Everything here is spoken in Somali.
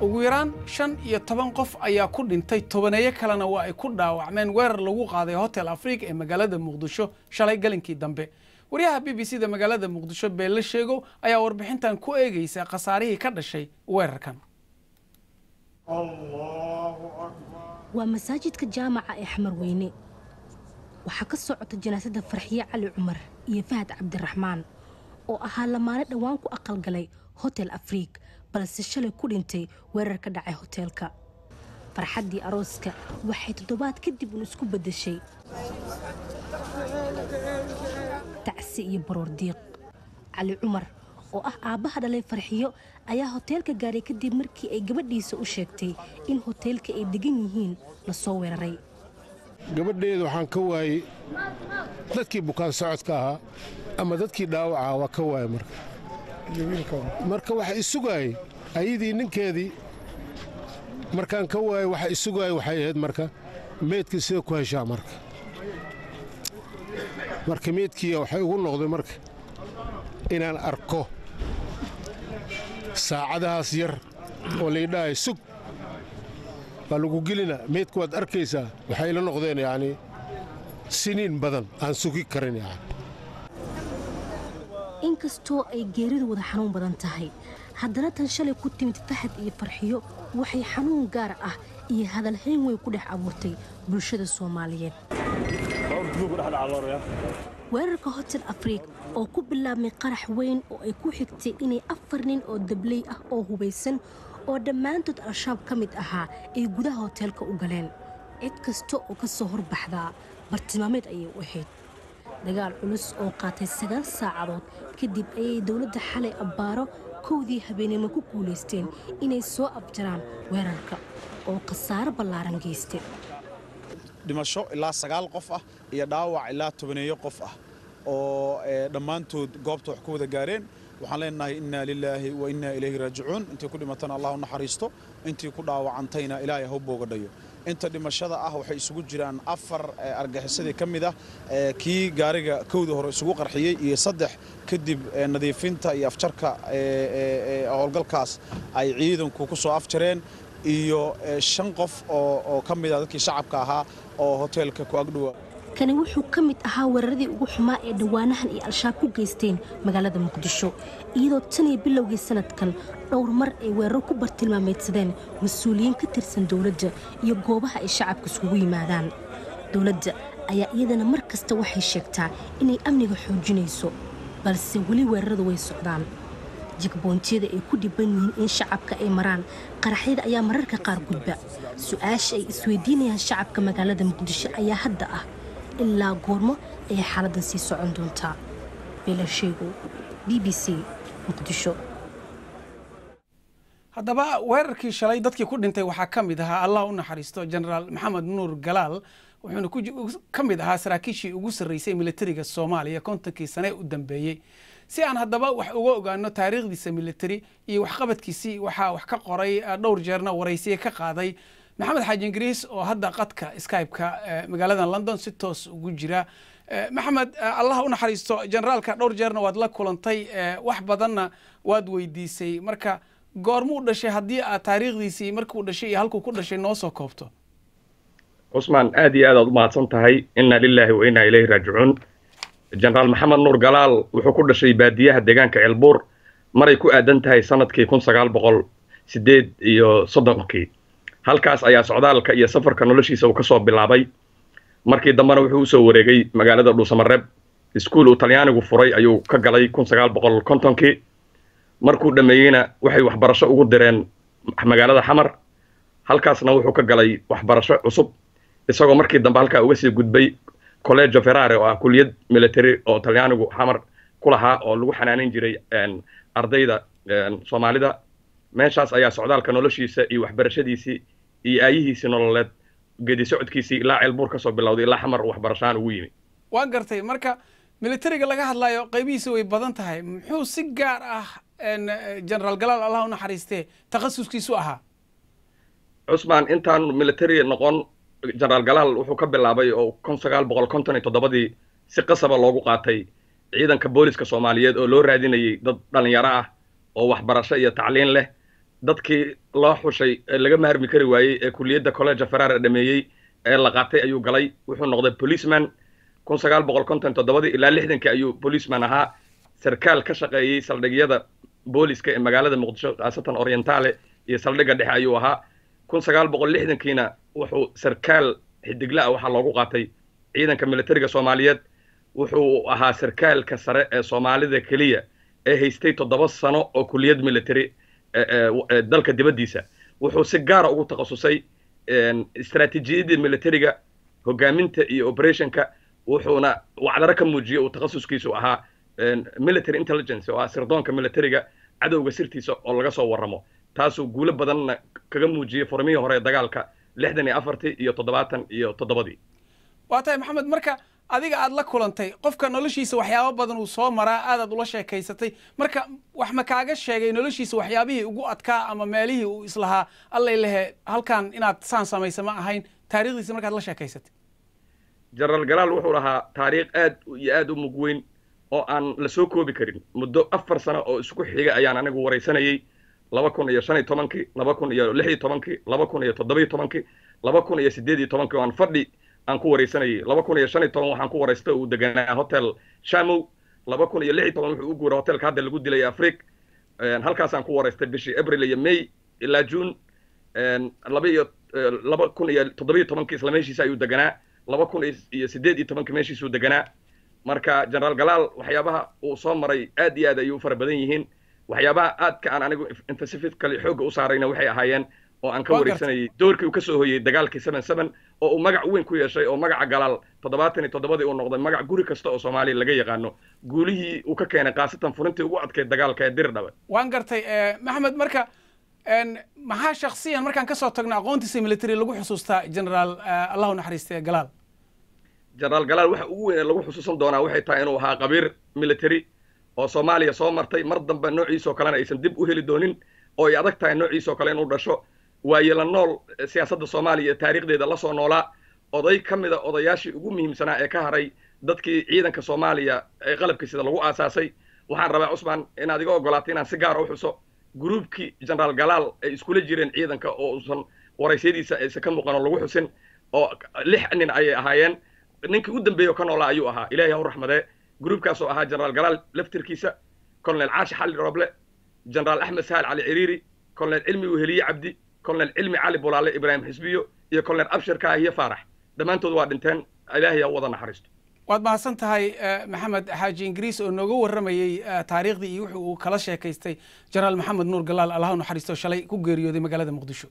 ugu yaraan shan iyo toban qof ayaa ku dhintay tobaneeyo kalena waa ay ku dhaawacmeen weerar lagu qaaday hotel afrika ee magaalada muqdisho shalay galinkii dambe. Waryaha b b c da magaalada muqdisho beelle sheegow ayaa warbixintan ku eegaysa khasaarihii ka dhashay weerarkan. Waa masaajidka jaamaca ee xamar weyne waxaa ka socota janaasada farxiye cali cumar iyo fahad cabdiraxmaan oo ahaa lamaane dhowaan ku aqalgalay hotel afriik balse shalay ku dhintay weerar ka dhacay hoteelka. Farxaddii arooska waxay toddobaad kadib un isku beddeshay. Tacsi iyo baroor diiq. Cali cumar oo ah aabbaha dhalay farxiyo ayaa hoteelka gaaray kadib markii ay gabadhiisa u sheegtay in hoteelka ay degan yihiin la soo weeraray. Gabadheeda waxaan ka waayey dadkii bukaan socodka ahaa ama dadkii dhaawac ahaa waa ka waayey marka marka waxa isugaayey ayadii ninkeedii markaan ka waayey waxa isugaayey waxay ahayd marka meydkii sida ku heshaa marka. Marka meydkiiya waxay ugu noqday marka inaan arko saacadahaas yar oo laydhahay sug waa lagu gelina. Meydku waad arkaysaa waxay la noqdeen yacnii siniin badan aan sugi karin yani inkastoo ay geeridu wada xanuun badan tahay. Haddana tan shalay ku timid fahad iyo farxiyo waxay xanuun gaar ah iyo hadalhayn weyn ku dhex abuurtay bulshada soomaaliyeed. Weerarka hotel afriik oo ku bilaabmay qarax weyn oo ay ku xigtay inay afar nin oo dabley ah oo hubaysan oo dhammaantood al-shabaab ka mid ahaa ay gudaha hoteelka u galeen. Cid kasta oo ka soo horbaxdaa bartilmaameed ayay u ahayd dagaal culus oo qaatay sagaal saacadood. Kadib ayay dowladda xalay abbaaro kowdii habeenimo ku guulaysteen inay soo abjaraan weerarka oo khasaaro ballaaran geystay. Dhimasho ilaa sagaal qof ah iyo dhaawac ilaa tobaneeyo qof ah oo dhammaantood goobta wax ku wada gaareen waxaan leenahay innaa lilaahi wa innaa ilayhi raajicuun. Intii ku dhimatana allah u naxariisto intii ku dhaawacantayna ilaahay ha boogadhayo inta dhimashada ah waxay isugu jiraan afar argaxisadii ka mid ah kii gaariga kowda hore isugu qarxiyey iyo saddex kadib nadiifinta iyo afjarka howlgalkaas ay ciidanku ku soo afjareen iyo shan qof oo ka mid ah dadkii shacabka ahaa oo hoteelka ku agdhowa kani wuxuu ka mid ahaa weeraradii ugu xumaa ee dhowaanahan ay al-shabaab ku geysteen magaalada muqdisho. Iyadoo tan iyo bilowgii sanadkan dhowr mar ay weeraro ku bartilmaameedsadeen mas'uuliyiin ka tirsan dowladda iyo goobaha ay shacabka isugu yimaadaan. Dowladda ayaa iyadana mar kasta waxay sheegtaa inay amniga xoojinayso balse weli weeraradu way socdaan. Jigaboontiyada ay ku dhiban yihiin in shacabka ay maraan qaraxyada ayaa mararka qaar gudba. Su'aasha ay isweydiinayaan shacabka magaalada muqdisho ayaa hadda ah ilaa goormo ayay xaaladdan sii socon doontaa. Beelasheego b b c muqdisho. Haddaba weerarkii shalay dadkii ku dhintay waxaa ka mid ahaa allah u naxariisto genaraal maxamed nuur galaal wuxuuna ka mid ahaa saraakiishii ugu sarreysay militariga soomaaliya kontonkii sane u dambeeyey. Si aan haddaba wax uga ogaano taariikhdiisa militari iyo waxqabadkiisii waxaa wax ka qoray dhowr jeerna waraysiye ka qaaday maxamed xaaji ingiriis oo hadda qadka skybe-ka magaalada london si toos ugu jira. Maxamed allah u naxariisto generaalka dhowr jeerna waad la kulantay wax badanna waad weydiisay. Marka goormuu dhashay haddii aad taariikhdiisii markuu dhashay iyo halkuu ku dhashay noo soo koobto? Cusmaan aad iyo aad aad u mahadsan tahay. Inna lilaahi wa innaa ilayhi raajicuun. Jenaraal maxamed nuur galaal wuxuu ku dhashay baadiyaha deegaanka ceelbuur maray ku aadan tahay sannadkii kun sagaal boqol siddeed iyo soddonkii halkaas ayaa socdaalka iyo safarka noloshiisa uu ka soo bilaabay. Markii dambena wuxuu u soo wareegay magaalada dhuusamareeb iskuul uu talyaanigu furay ayuu ka galay kun sagaal boqol kontonkii. Markuu dhammeeyeyna waxay waxbarasho ugu direen magaalada xamar halkaasna wuxuu ka galay waxbarasho cusub. Isagoo markii dambe halkaa uga sii gudbay collegio ferrare oo ah kuliyad military oo talyaanigu xamar ku lahaa oo lagu xanaanan jiray ardayda soomaalida. Meeshaas ayaa socdaalka noloshiisa iyo waxbarashadiisii iyo aayihiisii nololeed gedi socodkiisii ilaa ceelbuur ka soo bilowday ilaa xamar waxbarashaan ugu yimi. Waa gartay marka militariga laga hadlayo qaybihiisa way badan tahay. Muxuu si gaar ah genaraal galaal allah u naxariistee takhasuskiisu ahaa? Cusmaan intaan military noqon jenaraal galaal wuxuu ka bilaabay oo kun sagaal boqol konton iyo toddobadii si qasaba loogu qaatay ciidanka booliska soomaaliyeed oo loo raadinayay dad dhallinyaro ah oo waxbarasho iyo tacliin leh dadkii loo xushay ee laga maarmi kari waayey ee kuliyadda college ferrara dhameeyey ee la qaatay ayuu galay. Wuxuu noqday policeman. Kun sagaal boqol konton toddobadii ilaa lixdankii ayuu policeman ahaa. Sarkaal ka shaqeeyey saldhigyada booliska ee magaalada muqdisho khaasatan orientale iyo saldhigga dhexe ayuu ahaa. Kun sagaal boqol lixdankiina wuxuu sarkaal xidigla ah waxaa loogu qaatay ciidanka militariga soomaaliyeed. Wuxuu ahaa sarkaalka sare ee soomaalida keliya ee haystay toddoba sano oo kuliyad military dalka dibaddiisa. Wuxuu si gaara ugu takhasusay istaraatiijiyadda militariga hogaaminta iyo operationka. Wuxuuna wacdaro ka muujiyey uu takhasuskiisu ahaa military intelligence oo ah sirdoonka militariga cadowga sirtiisa oo laga soo warramo. Taasuu guulo badanna kaga muujiyey formihii hore ee dagaalka lixdan iyo afartii iyo toddobaatan iyo toddobadii. Waa tahay maxamed marka adiga aad la kulantay qofka noloshiisa waxyaabo badan uu soo maraa aadaad ula sheekaysatay. Marka wax ma kaaga sheegay noloshiisa waxyaabihii ugu adkaa ama meelihii uu islahaa? Allay lehe halkan inaad saan samaysa ma ahayn. Taarikhdiisa markaad la sheekaysatay. Jenaraal galaal wuxuu lahaa taariikh aad iyo aad u mug weyn oo aan la soo koobi karin. Muddo afar sano oo isku xiga ayaan anigu waraysanayey laba kun iyo shan iyo tobankii laba kun iyo lix iyo tobankii laba kun iyo toddobiyo tobankii laba kun iyo siddeed iyo tobankii oo aan fadhi aan ku waraysanayay laba kun iyo shan iyo toban waxaan ku waraystay uu deganaa hotel shamow laba kun iyo lix iyo toban wuxuu u guuray hotelka hadda lagu dilay afriq halkaasaan ku waraystay bishii april iyo may ilaa june laba iyo laba kun iyo toddobiyo tobankii isla meeshiisa ayuu deganaa laba kun iyo siddeed iyo tobankii meeshiisuu deganaa marka generaal galaal waxyaabaha uu soo maray aad iyo aad ayay u fara badan yihiin waxyaabaha aadka aan anigu specifically xoogga u saarayna waxay ahaayeen oo aan ka waraysanayay doorkii uu ka soo hoyey dagaalkii seven seven oo uu magac weyn ku yeeshay oo magaca galaal toddobaatan iyo toddobadii uu noqday magac guri kasta oo soomaaliya laga yaqaano. Guulihii uu ka keenay khaasatan furintii ugu adkayd dagaalka ee dir dhabe waan gartay maxamed marka maxaa shaksiyan markaan ka soo tagno aqoontiisa military lagu xusuustaa generaal allahu naxariiste galaal? Generaal galaal waxa ugu weyn lagu xusuusan doonaa waxay tahay inuu ahaa qabiir military oo soomaaliya soo martay. Mar dambe noociisoo kalena aysan dib u heli doonin oo ay adag tahay noociisoo kale inuu dhasho waaye la nool siyaasadda soomaaliya ee taariikhdeeda la soo noolaa oday ka mida odayaashii ugu muhiimsanaa ee ka haray dadkii ciidanka soomaaliya ee qalabkiisida lagu aasaasay. Waxaan rabaa cusmaan inaad iga ogolaatay inaan si gaara u xuso gruubkii generaal galaal ay iskula jireen ciidanka oo uusan waraysyadiisa aysan ka muuqan oo lagu xusin oo lix nin ayay ahaayeen. Ninkii u dambeeyey oo ka noolaa ayuu ahaa ilaahay ha u raxmadee gruubkaasoo ahaa generaal galaal laftirkiisa colonel caashi xalli roble generaal axmed sahal cali ciriiri colonel cilmi weheliye cabdi colonel cilmi cali bulaale ibraahim xisbiyo iyo colonel abshir kaahiye faarax dhammaantood waa dhinteen ilaahay ha wada naxariisto. Waad mahadsan tahay maxamed xaaji ingiriis oo nooga warramayey taariikhdii iyo wuxuu uu kala sheekaystay jenaraal maxamed nuur galaal allahu naxariisto shalay ku geeriyooday magaalada muqdisho